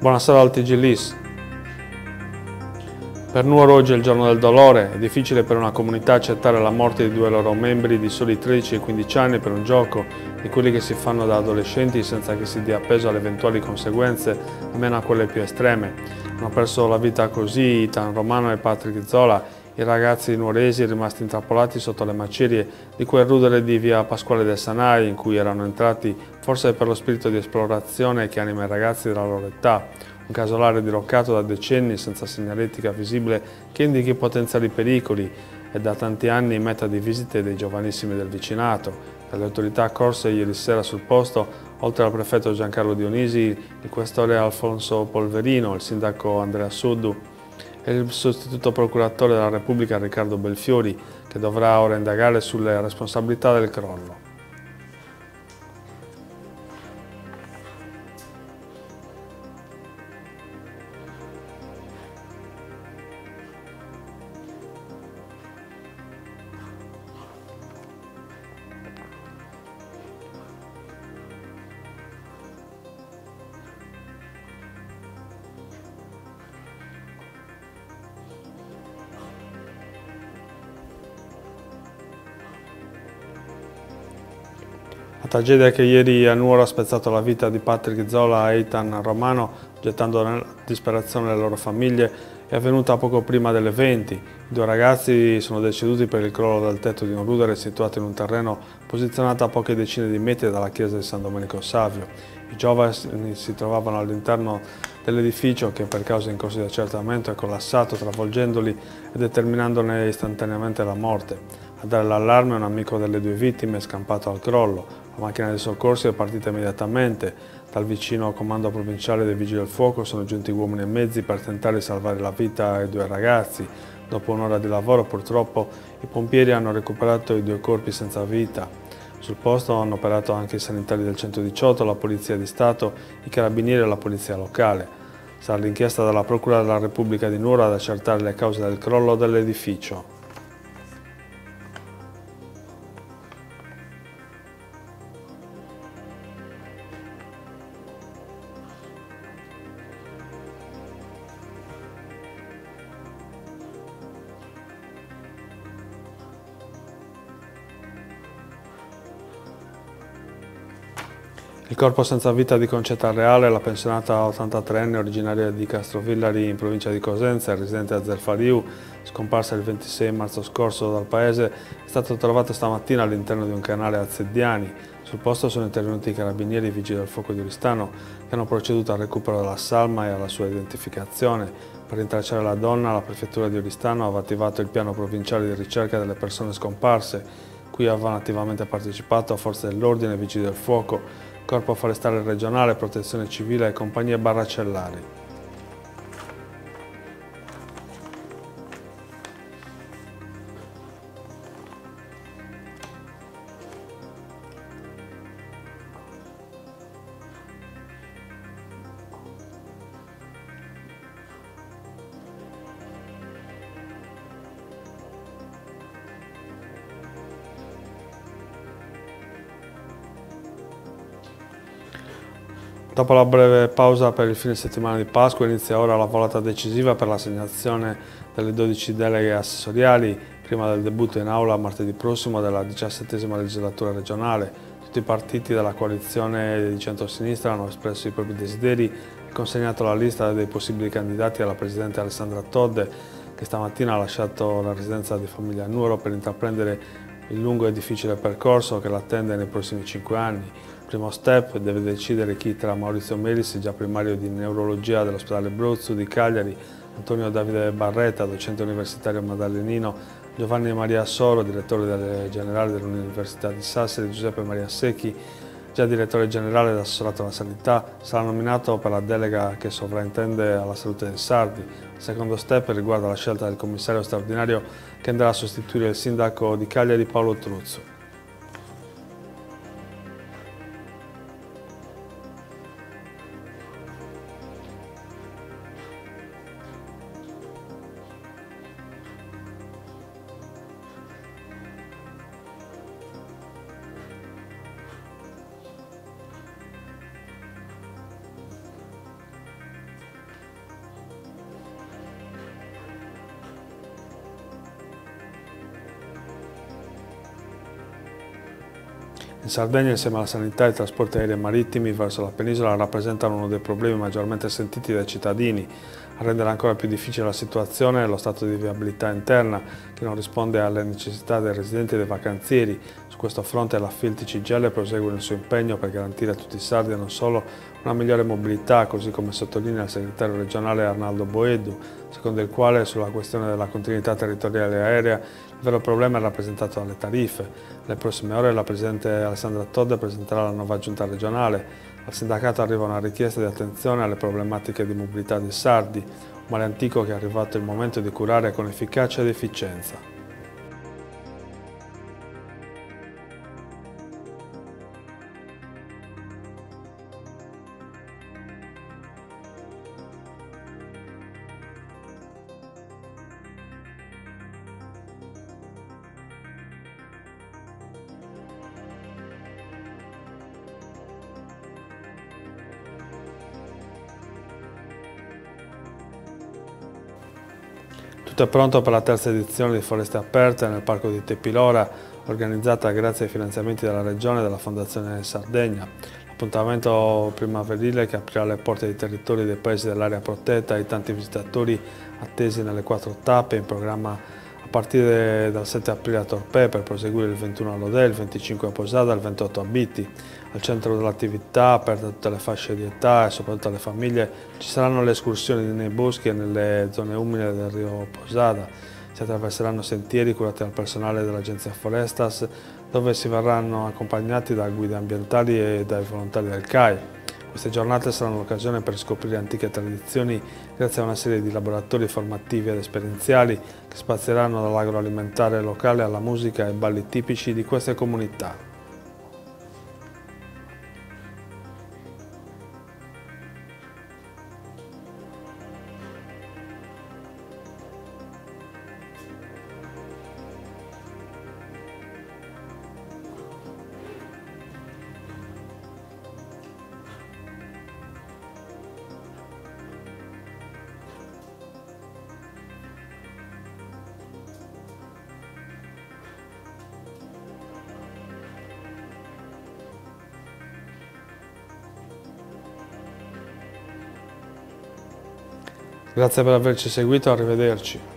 Buonasera al TG LIS. Per Nuoro oggi è il giorno del dolore, è difficile per una comunità accettare la morte di due loro membri di soli 13 e 15 anni per un gioco, di quelli che si fanno da adolescenti senza che si dia peso alle eventuali conseguenze, almeno a quelle più estreme. Hanno perso la vita così Itan Romano e Patrick Zola, i ragazzi nuoresi rimasti intrappolati sotto le macerie di quel rudere di via Pasquale del Sanai in cui erano entrati forse per lo spirito di esplorazione che anima i ragazzi della loro età, un casolare diroccato da decenni senza segnaletica visibile che indichi potenziali pericoli e da tanti anni meta di visite dei giovanissimi del vicinato. Le autorità accorse ieri sera sul posto, oltre al prefetto Giancarlo Dionisi, il questore Alfonso Polverino, il sindaco Andrea Suddu, e il sostituto procuratore della Repubblica Riccardo Belfiori che dovrà ora indagare sulle responsabilità del crollo. La tragedia che ieri a Nuoro ha spezzato la vita di Patrick Zola e Eitan Romano, gettando nella disperazione le loro famiglie, è avvenuta poco prima delle 20. I due ragazzi sono deceduti per il crollo del tetto di un rudere situato in un terreno posizionato a poche decine di metri dalla chiesa di San Domenico Savio. I giovani si trovavano all'interno dell'edificio che per causa in corso di accertamento è collassato travolgendoli e determinandone istantaneamente la morte. A dare l'allarme un amico delle due vittime è scampato al crollo. La macchina dei soccorsi è partita immediatamente. Dal vicino comando provinciale dei Vigili del Fuoco sono giunti uomini e mezzi per tentare di salvare la vita ai due ragazzi. Dopo un'ora di lavoro purtroppo i pompieri hanno recuperato i due corpi senza vita. Sul posto hanno operato anche i sanitari del 118, la Polizia di Stato, i Carabinieri e la Polizia locale. Sarà l'inchiesta della Procura della Repubblica di Nuoro ad accertare le cause del crollo dell'edificio. Il corpo senza vita di Concetta Reale, la pensionata 83enne originaria di Castrovillari in provincia di Cosenza residente a Zerfariu, scomparsa il 26 marzo scorso dal paese, è stato trovato stamattina all'interno di un canale a Zeddiani. Sul posto sono intervenuti i carabinieri e i vigili del fuoco di Oristano che hanno proceduto al recupero della salma e alla sua identificazione. Per rintracciare la donna, la prefettura di Oristano aveva attivato il piano provinciale di ricerca delle persone scomparse, cui avevano attivamente partecipato forze dell'ordine vigili del fuoco, Corpo Forestale Regionale, Protezione Civile e compagnie barracellari. Dopo la breve pausa per il fine settimana di Pasqua inizia ora la volata decisiva per l'assegnazione delle 12 deleghe assessoriali prima del debutto in aula martedì prossimo della diciassettesima legislatura regionale. Tutti i partiti della coalizione di centro-sinistra hanno espresso i propri desideri e consegnato la lista dei possibili candidati alla Presidente Alessandra Todde che stamattina ha lasciato la residenza di famiglia Nuoro per intraprendere il lungo e difficile percorso che l'attende nei prossimi cinque anni. Primo step deve decidere chi tra Maurizio Melis, già primario di neurologia dell'ospedale Bruzzo di Cagliari, Antonio Davide Barretta, docente universitario Madallenino, Giovanni Maria Soro, direttore generale dell'Università di Sassari, Giuseppe Maria Secchi, già direttore generale dell'assessorato alla sanità, sarà nominato per la delega che sovrintende alla salute dei sardi. Il secondo step riguarda la scelta del commissario straordinario che andrà a sostituire il sindaco di Cagliari Paolo Truzzo. In Sardegna insieme alla sanità e ai trasporti aerei e marittimi verso la penisola rappresentano uno dei problemi maggiormente sentiti dai cittadini. A rendere ancora più difficile la situazione è lo stato di viabilità interna che non risponde alle necessità dei residenti e dei vacanzieri. Su questo fronte la FILT CGL prosegue nel suo impegno per garantire a tutti i sardi non solo una migliore mobilità, così come sottolinea il segretario regionale Arnaldo Boedu, secondo il quale sulla questione della continuità territoriale aerea il vero problema è rappresentato dalle tariffe. Nelle prossime ore la Presidente Alessandra Todde presenterà la nuova giunta regionale. Al sindacato arriva una richiesta di attenzione alle problematiche di mobilità dei sardi, un male antico che è arrivato il momento di curare con efficacia ed efficienza. Tutto è pronto per la terza edizione di Foreste Aperte nel Parco di Tepilora, organizzata grazie ai finanziamenti della Regione e della Fondazione Sardegna. L'appuntamento primaverile che aprirà le porte dei territori dei paesi dell'area protetta ai tanti visitatori attesi nelle quattro tappe in programma a partire dal 7 aprile a Torpè per proseguire il 21 a Lodè, il 25 a Posada e il 28 a Bitti. Al centro dell'attività, a tutte le fasce di età e soprattutto alle famiglie, ci saranno le escursioni nei boschi e nelle zone umide del rio Posada. Si attraverseranno sentieri curati dal personale dell'agenzia Forestas, dove si verranno accompagnati da guide ambientali e dai volontari del CAI. Queste giornate saranno l'occasione per scoprire antiche tradizioni grazie a una serie di laboratori formativi ed esperienziali che spazieranno dall'agroalimentare locale alla musica e balli tipici di queste comunità. Grazie per averci seguito, arrivederci.